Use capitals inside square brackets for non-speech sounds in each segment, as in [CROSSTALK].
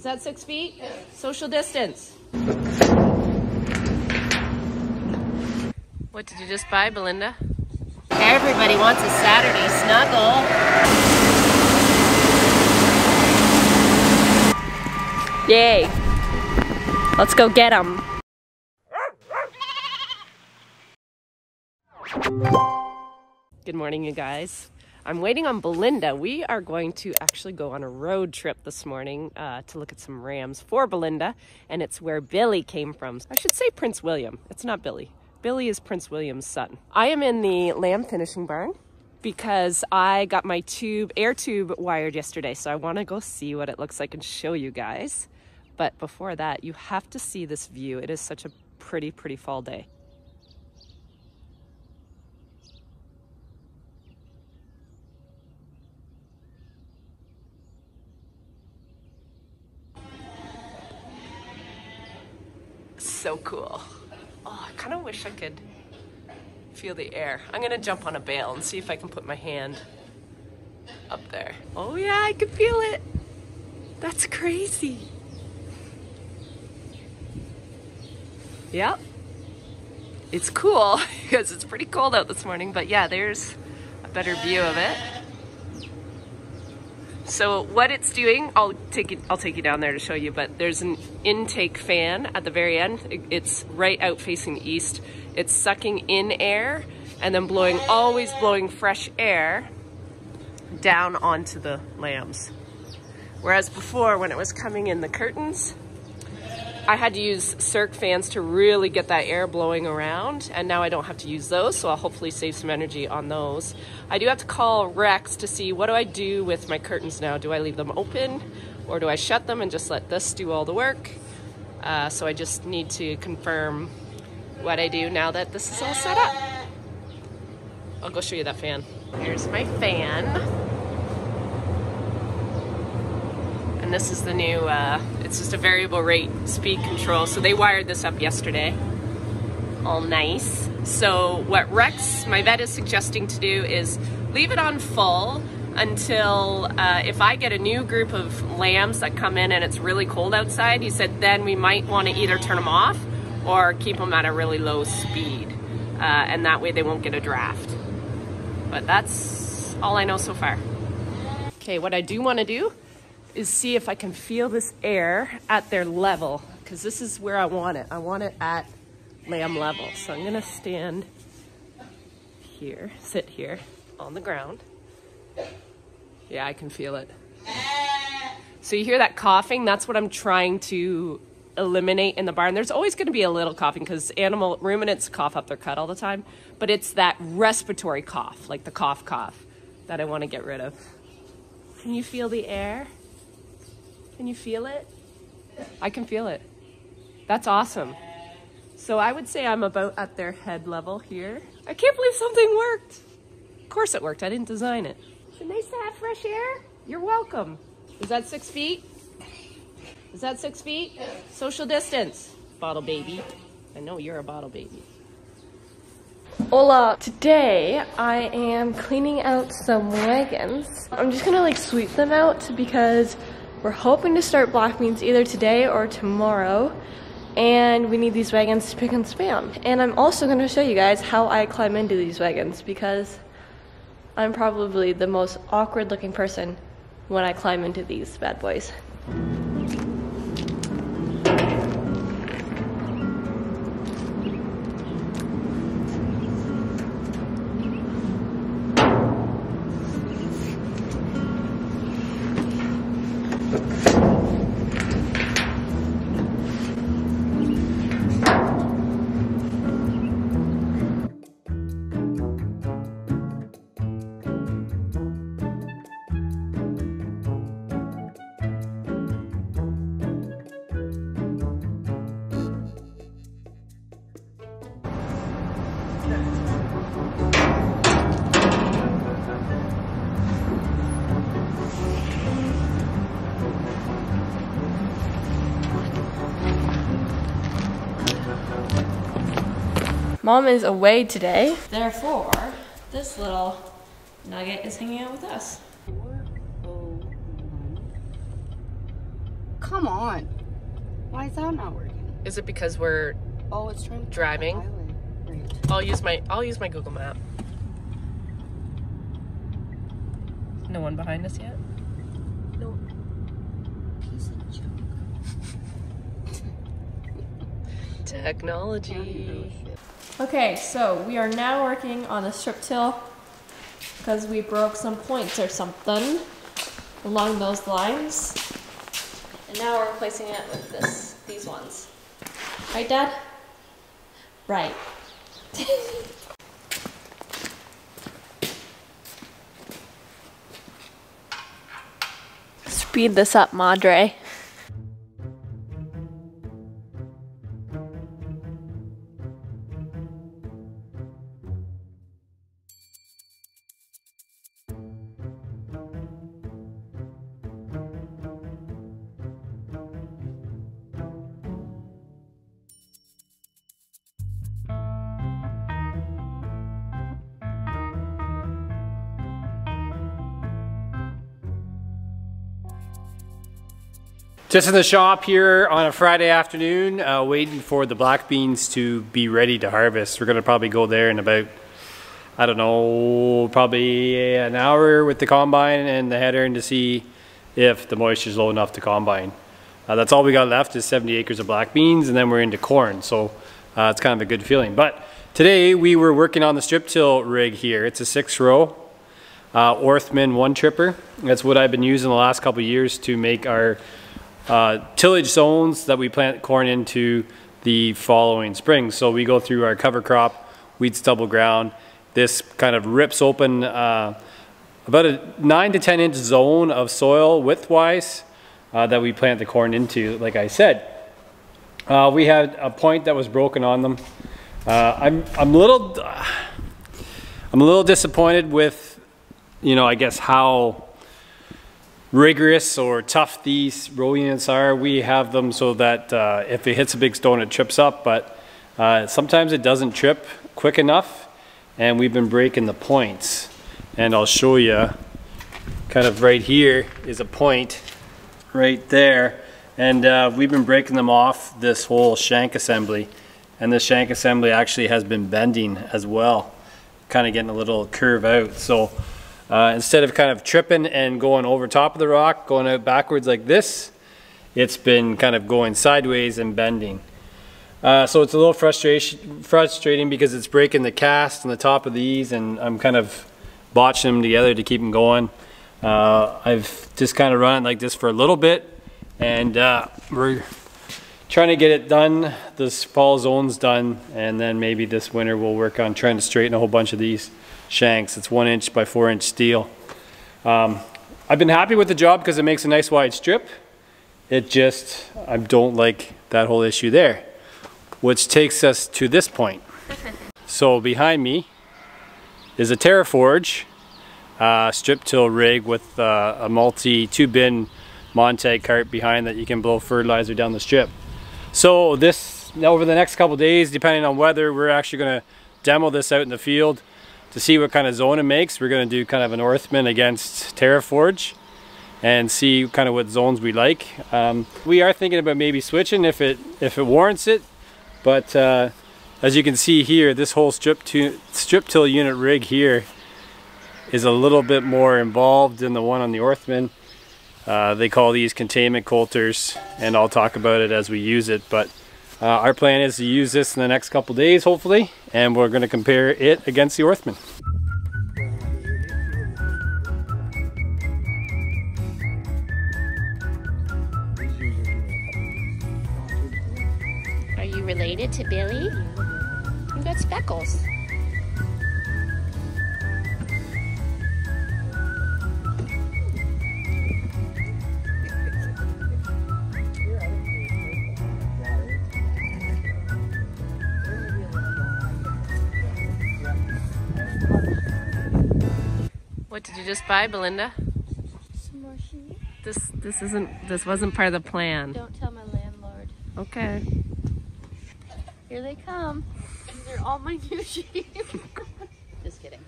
Is that six feet? Social distance. What did you just buy, Belinda? Everybody wants a Saturday snuggle. Yay. Let's go get them. Good morning, you guys. I'm waiting on Belinda. We are going to actually go on a road trip this morning uh, to look at some rams for Belinda, and it's where Billy came from. I should say Prince William. It's not Billy. Billy is Prince William's son. I am in the lamb finishing barn because I got my tube, air tube wired yesterday, so I want to go see what it looks like and show you guys. But before that, you have to see this view. It is such a pretty, pretty fall day. So cool. Oh, I kind of wish I could feel the air. I'm gonna jump on a bale and see if I can put my hand up there. Oh yeah, I can feel it. That's crazy. Yep. It's cool [LAUGHS] because it's pretty cold out this morning, but yeah, there's a better view of it. So what it's doing, I'll take it, I'll take you down there to show you, but there's an intake fan at the very end. It's right out facing the east. It's sucking in air and then blowing, always blowing fresh air down onto the lambs. Whereas before, when it was coming in the curtains, I had to use Circ fans to really get that air blowing around, and now I don't have to use those, so I'll hopefully save some energy on those. I do have to call Rex to see what do I do with my curtains now. Do I leave them open, or do I shut them and just let this do all the work? Uh, so I just need to confirm what I do now that this is all set up. I'll go show you that fan. Here's my fan. and this is the new, uh, it's just a variable rate speed control. So they wired this up yesterday. All nice. So what Rex, my vet is suggesting to do is leave it on full until uh, if I get a new group of lambs that come in and it's really cold outside, he said then we might want to either turn them off or keep them at a really low speed. Uh, and that way they won't get a draft. But that's all I know so far. Okay, what I do want to do is see if I can feel this air at their level because this is where I want it. I want it at lamb level. So I'm gonna stand here, sit here on the ground. Yeah, I can feel it. So you hear that coughing? That's what I'm trying to eliminate in the barn. There's always going to be a little coughing because animal ruminants cough up their cud all the time, but it's that respiratory cough, like the cough cough, that I want to get rid of. Can you feel the air? Can you feel it? I can feel it. That's awesome. So I would say I'm about at their head level here. I can't believe something worked. Of course it worked. I didn't design it. Is it nice to have fresh air? You're welcome. Is that six feet? Is that six feet? Social distance. Bottle baby. I know you're a bottle baby. Hola! Today I am cleaning out some wagons. I'm just gonna like sweep them out because we're hoping to start black beans either today or tomorrow. And we need these wagons to pick and span. And I'm also going to show you guys how I climb into these wagons because I'm probably the most awkward looking person when I climb into these bad boys. Mom is away today. Therefore, this little nugget is hanging out with us. come on. Why is that not working? Is it because we're Oh, it's trying Driving. Right. I'll use my I'll use my Google map. No one behind us yet? No. Piece of junk. [LAUGHS] Technology. Okay, so we are now working on a strip till because we broke some points or something along those lines. And now we're replacing it with this these ones. Right, Dad? Right. [LAUGHS] Speed this up, Madre. Just in the shop here on a Friday afternoon, uh, waiting for the black beans to be ready to harvest. We're gonna probably go there in about, I don't know, probably an hour with the combine and the header and to see if the moisture's low enough to combine. Uh, that's all we got left is 70 acres of black beans and then we're into corn. So uh, it's kind of a good feeling. But today we were working on the strip till rig here. It's a six row uh, Orthman one tripper. That's what I've been using the last couple years to make our uh, tillage zones that we plant corn into the following spring. So we go through our cover crop, weed stubble ground. This kind of rips open uh, about a 9 to 10 inch zone of soil width-wise uh, that we plant the corn into, like I said. Uh, we had a point that was broken on them. Uh, I'm, I'm a little, I'm a little disappointed with, you know, I guess how rigorous or tough these row units are. We have them so that uh, if it hits a big stone, it trips up, but uh, sometimes it doesn't trip quick enough, and we've been breaking the points. And I'll show you, kind of right here is a point right there, and uh, we've been breaking them off this whole shank assembly, and this shank assembly actually has been bending as well, kind of getting a little curve out. So uh, instead of kind of tripping and going over top of the rock, going out backwards like this, it's been kind of going sideways and bending. Uh, so it's a little frustration, frustrating because it's breaking the cast on the top of these and I'm kind of botching them together to keep them going. Uh, I've just kind of run it like this for a little bit and uh, we're trying to get it done, this fall zone's done, and then maybe this winter we'll work on trying to straighten a whole bunch of these shanks. It's one inch by four inch steel. Um, I've been happy with the job because it makes a nice wide strip. It just, I don't like that whole issue there. Which takes us to this point. [LAUGHS] so behind me is a TerraForge uh, strip till rig with uh, a multi two bin Montag cart behind that you can blow fertilizer down the strip. So this, over the next couple days, depending on weather, we're actually gonna demo this out in the field to see what kind of zone it makes. We're gonna do kind of an Orthman against TerraForge and see kind of what zones we like. Um, we are thinking about maybe switching if it if it warrants it, but uh, as you can see here, this whole strip, strip till unit rig here is a little bit more involved than the one on the Orthman. Uh, they call these containment coulters and I'll talk about it as we use it but uh, our plan is to use this in the next couple days hopefully and we're going to compare it against the Orthman. Are you related to Billy? You got speckles. What did you just buy, Belinda? Some more sheep. This this isn't this wasn't part of the plan. Don't tell my landlord. Okay. Here they come. These are all my new [LAUGHS] sheep. Just kidding.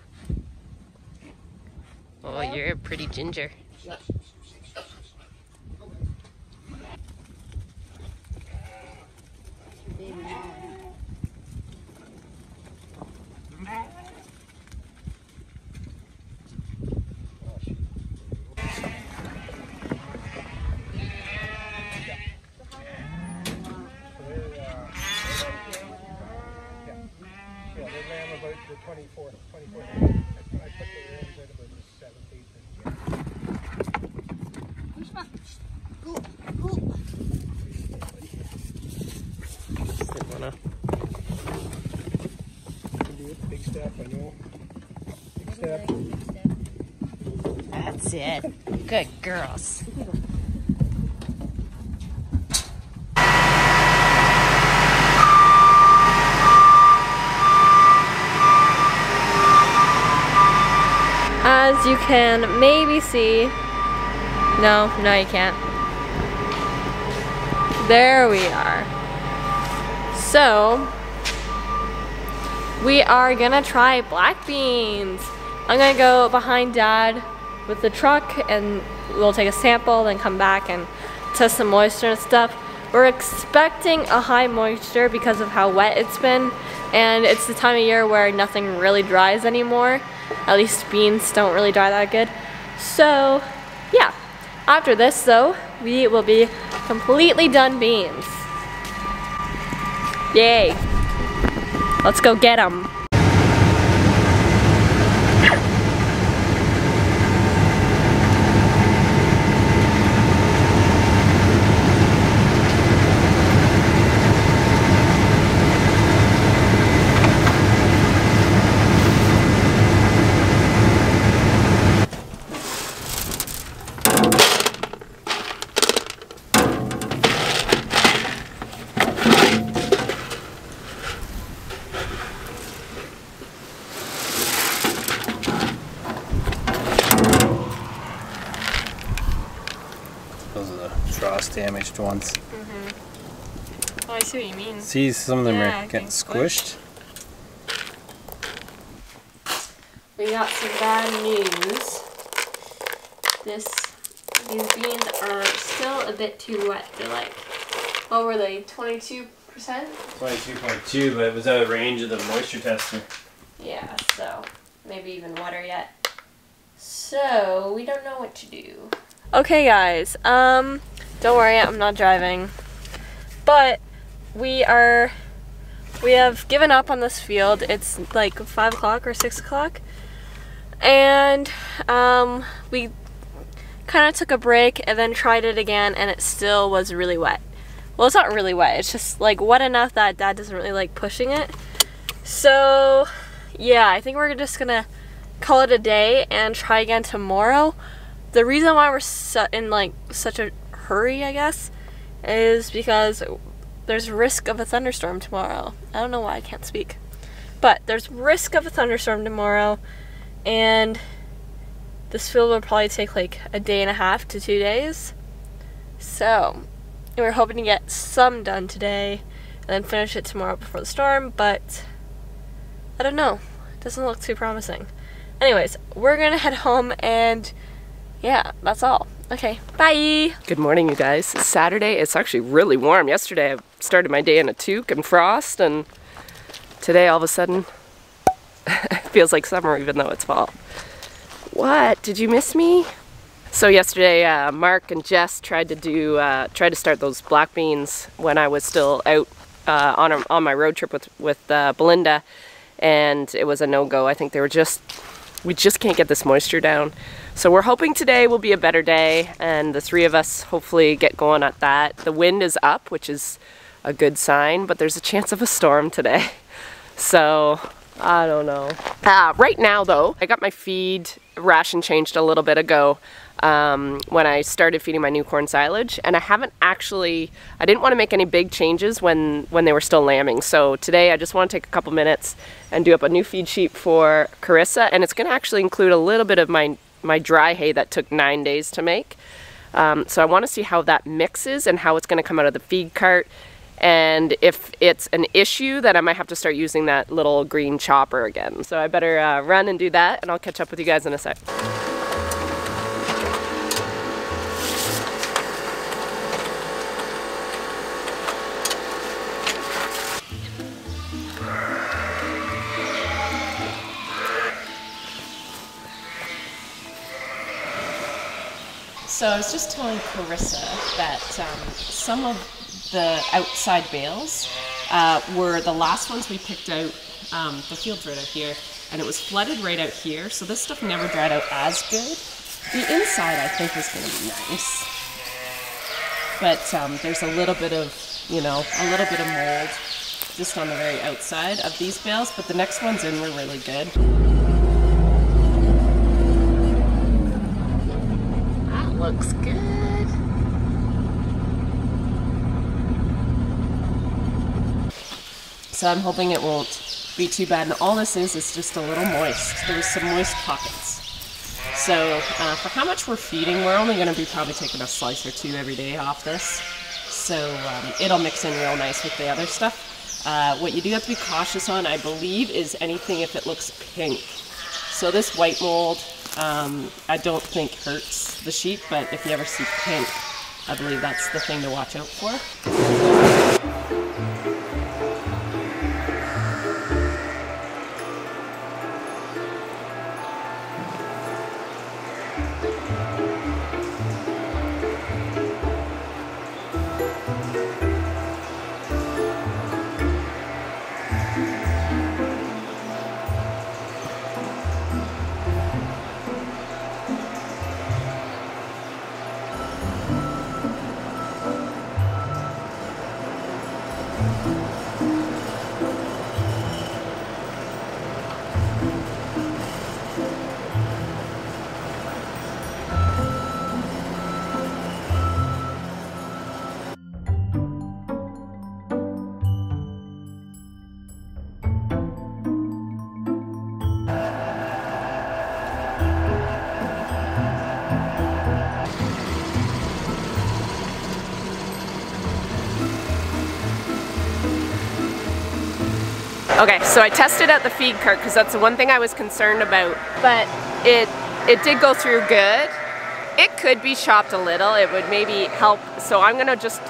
Oh, you're a pretty ginger. It. Good girls. As you can maybe see, no, no you can't. There we are. So, we are gonna try black beans. I'm gonna go behind dad with the truck and we'll take a sample, then come back and test some moisture and stuff. We're expecting a high moisture because of how wet it's been and it's the time of year where nothing really dries anymore. At least beans don't really dry that good. So, yeah. After this though, we will be completely done beans. Yay. Let's go get them. Those are the frost damaged ones. Oh, I see what you mean. See, some of them Yeah, are getting getting squished. We got some bad news. This, these beans are still a bit too wet. They're like, what were they, 22%? 22.2, but it was out of range of the moisture tester. Yeah, so maybe even wetter yet. So we don't know what to do. Okay, guys. Um, don't worry, I'm not driving. But we are, we have given up on this field. It's like five o'clock or six o'clock, and um, we kind of took a break and then tried it again, and it still was really wet. Well, it's not really wet. It's just like wet enough that Dad doesn't really like pushing it. So, yeah, I think we're just gonna call it a day and try again tomorrow. The reason why we're in like such a hurry, I guess, is because there's risk of a thunderstorm tomorrow. I don't know why I can't speak, but there's risk of a thunderstorm tomorrow, and this field will probably take like a day and a half to two days. So, we're hoping to get some done today and then finish it tomorrow before the storm, but I don't know. It doesn't look too promising. Anyways, we're gonna head home and yeah, that's all. Okay, bye! Good morning, you guys. It's Saturday. It's actually really warm. Yesterday I started my day in a toque and frost, and today all of a sudden [LAUGHS] it feels like summer even though it's fall. What? Did you miss me? So yesterday, uh, Mark and Jess tried to do uh, tried to start those black beans when I was still out uh, on a, on my road trip with with uh, Belinda, and it was a no go. I think they were just we just can't get this moisture down. So we're hoping today will be a better day, and the three of us hopefully get going at that. The wind is up, which is a good sign, but there's a chance of a storm today. [LAUGHS] So I don't know. Uh, right now, though, I got my feed ration changed a little bit ago um, when I started feeding my new corn silage, and I haven't actually. I didn't want to make any big changes when when they were still lambing. So today, I just want to take a couple minutes and do up a new feed sheet for Carissa, and it's going to actually include a little bit of my my dry hay that took nine days to make. Um, so I want to see how that mixes and how it's going to come out of the feed cart. And if it's an issue, then I might have to start using that little green chopper again. So I better uh, run and do that, and I'll catch up with you guys in a sec. So I was just telling Carissa that um, some of the outside bales uh, were the last ones we picked out. Um, the field's right out here, and it was flooded right out here. So this stuff never dried out as good. The inside, I think, is going to be nice, but um, there's a little bit of, you know, a little bit of mold. just on the very outside of these bales, but the next ones in were really good. That looks good. So I'm hoping it won't be too bad. And all this is is just a little moist. There's some moist pockets. So uh, for how much we're feeding, we're only going to be probably taking a slice or two every day off this. So um, it'll mix in real nice with the other stuff. Uh, what you do have to be cautious on, I believe, is anything if it looks pink. So this white mold, um, I don't think hurts the sheep, but if you ever see pink, I believe that's the thing to watch out for. Okay, so I tested out the feed cart because that's the one thing I was concerned about, but it it did go through good. It could be chopped a little. It would maybe help. So I'm gonna just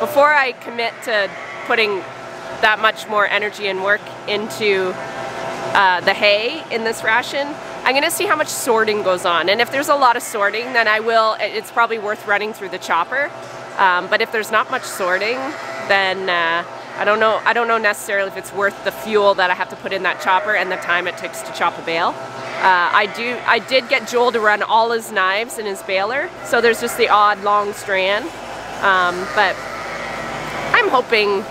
before I commit to putting that much more energy and work into uh, the hay in this ration, I'm gonna see how much sorting goes on. And if there's a lot of sorting, then I will. It's probably worth running through the chopper. Um, but if there's not much sorting, then uh, I don't know. I don't know necessarily if it's worth the fuel that I have to put in that chopper and the time it takes to chop a bale. Uh, I do. I did get Joel to run all his knives in his baler, so there's just the odd long strand. Um, but I'm hoping.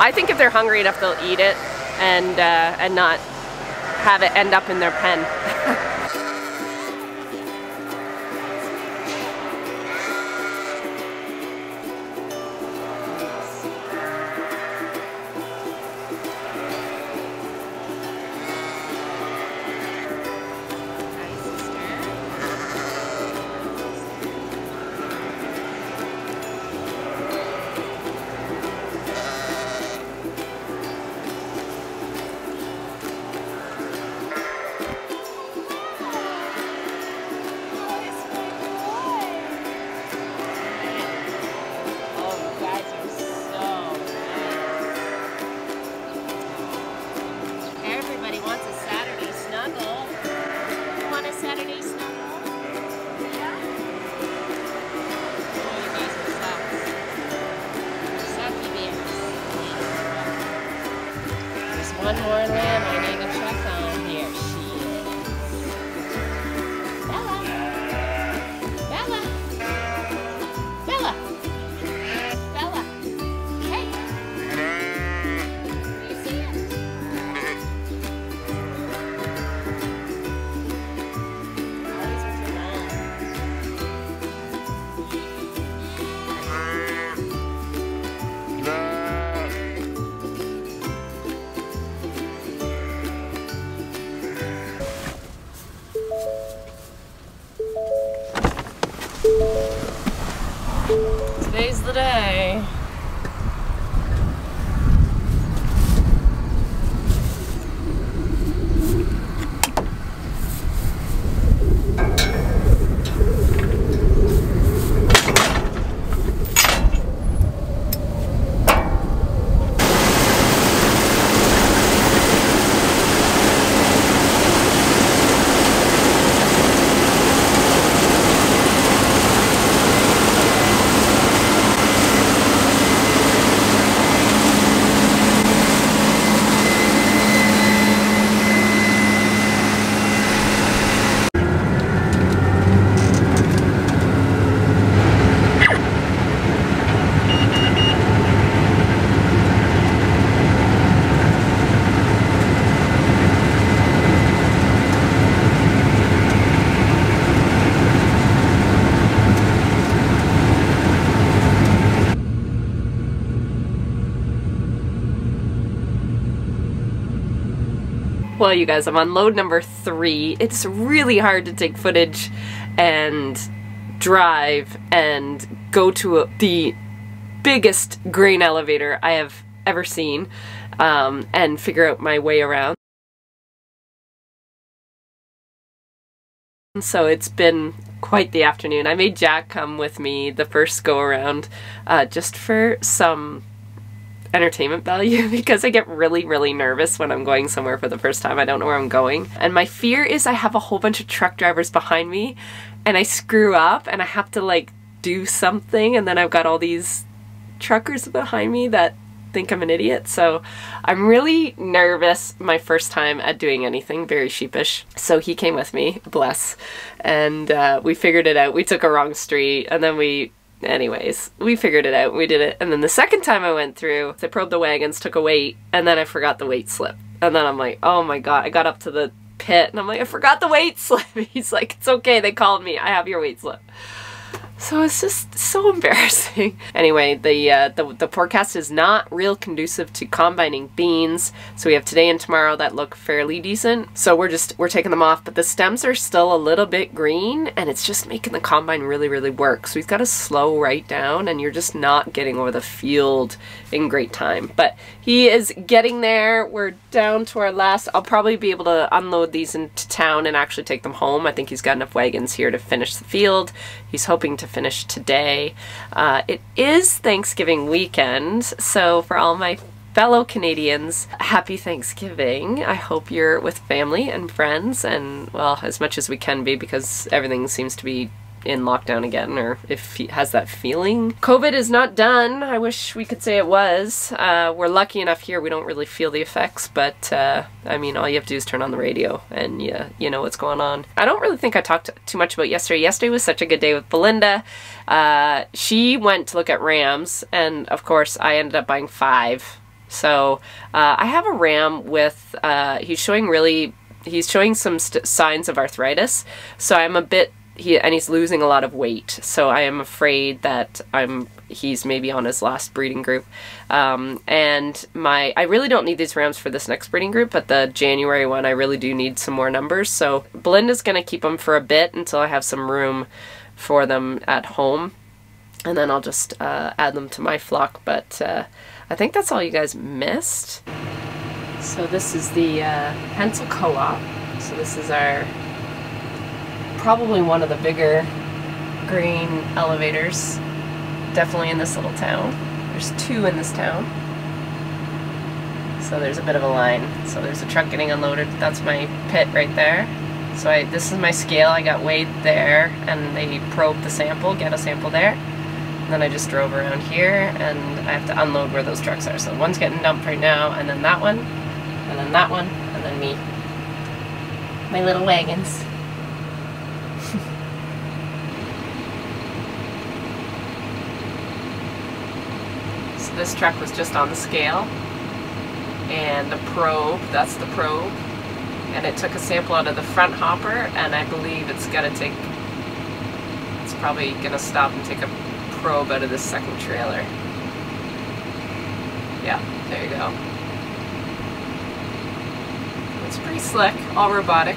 I think if they're hungry enough, they'll eat it and uh, and not have it end up in their pen. Well, you guys, I'm on load number three. It's really hard to take footage and drive and go to a, the biggest grain elevator I have ever seen um, and figure out my way around. So it's been quite the afternoon. I made Jack come with me the first go around uh, just for some entertainment value [LAUGHS] because I get really, really nervous when I'm going somewhere for the first time. I don't know where I'm going. And my fear is I have a whole bunch of truck drivers behind me and I screw up and I have to like do something and then I've got all these truckers behind me that think I'm an idiot. So I'm really nervous my first time at doing anything, very sheepish. So he came with me, bless, and uh, we figured it out. We took a wrong street and then we anyways, we figured it out. We did it. And then the second time I went through, they probed the wagons, took a weight, and then I forgot the weight slip. And then I'm like, oh my god, I got up to the pit and I'm like, I forgot the weight [LAUGHS] slip. He's like, it's okay, they called me. I have your weight slip. So it's just so [LAUGHS] embarrassing. anyway, the, uh, the the forecast is not real conducive to combining beans. So we have today and tomorrow that look fairly decent. So we're just we're taking them off, but the stems are still a little bit green, and it's just making the combine really really work. So we've got to slow right down, and you're just not getting over the field in great time. But he is getting there. We're down to our last. I'll probably be able to unload these into town and actually take them home. I think he's got enough wagons here to finish the field. He's hoping to finish today. Uh, it is Thanksgiving weekend, so for all my fellow Canadians, happy Thanksgiving. I hope you're with family and friends and, well, as much as we can be because everything seems to be in lockdown again or if he has that feeling. COVID is not done. I wish we could say it was. Uh, we're lucky enough here we don't really feel the effects, but uh, I mean, all you have to do is turn on the radio and you, you know what's going on. I don't really think I talked too much about yesterday. Yesterday was such a good day with Belinda. Uh, she went to look at rams, and of course, I ended up buying five. So uh, I have a ram with, uh, he's showing really he's showing some signs of arthritis so i'm a bit he and he's losing a lot of weight. So I am afraid that I'm he's maybe on his last breeding group. Um, and my I really don't need these rams for this next breeding group, but the January one I really do need some more numbers. So Belinda's gonna keep them for a bit until I have some room for them at home, and then I'll just uh, add them to my flock. But uh, I think that's all you guys missed. So this is the uh, Hensall Co-op. So this is our probably one of the bigger grain elevators. Definitely in this little town. There's two in this town. So there's a bit of a line. So there's a truck getting unloaded. That's my pit right there. So I, this is my scale. I got weighed there and they probed the sample, get a sample there. And then I just drove around here and I have to unload where those trucks are. So one's getting dumped right now and then that one and then that one and then me. My little wagons. This truck was just on the scale and the probe, that's the probe, and it took a sample out of the front hopper and I believe it's gonna take, it's probably gonna stop and take a probe out of the second trailer. Yeah, there you go. It's pretty slick, all robotic.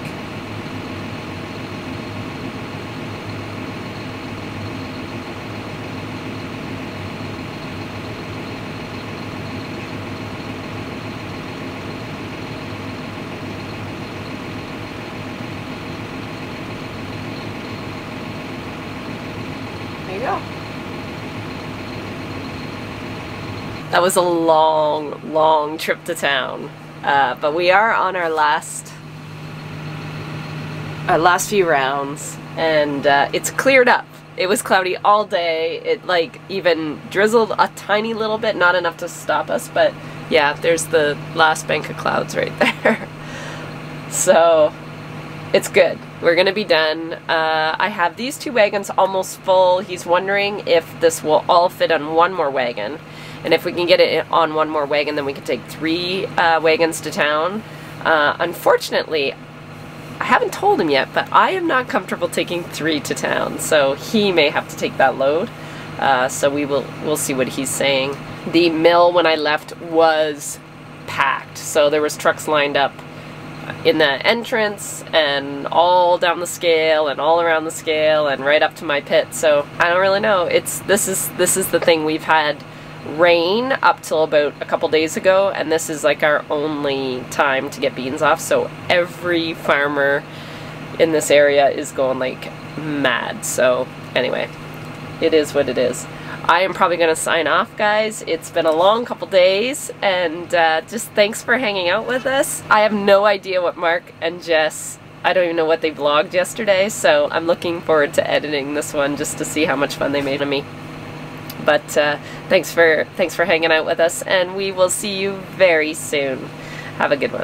That was a long, long trip to town. Uh, but we are on our last our last few rounds and uh, it's cleared up. It was cloudy all day. It like even drizzled a tiny little bit, not enough to stop us, but yeah, there's the last bank of clouds right [LAUGHS] there. so it's good. We're gonna be done. Uh, I have these two wagons almost full. He's wondering if this will all fit on one more wagon. And if we can get it on one more wagon, then we can take three uh, wagons to town. Uh, unfortunately, I haven't told him yet, but I am not comfortable taking three to town, so he may have to take that load. Uh, so we will we'll see what he's saying. The mill when I left was packed, so there was trucks lined up. In the entrance and all down the scale and all around the scale and right up to my pit. So I don't really know. It's this is this is the thing we've had rain up till about a couple days ago and this is like our only time to get beans off. So every farmer in this area is going like mad. So anyway, it is what it is. I am probably going to sign off, guys. It's been a long couple days, and uh, just thanks for hanging out with us. I have no idea what Mark and Jess, I don't even know what they vlogged yesterday, so I'm looking forward to editing this one just to see how much fun they made of me. But uh, thanks for thanks for hanging out with us, and we will see you very soon. Have a good one.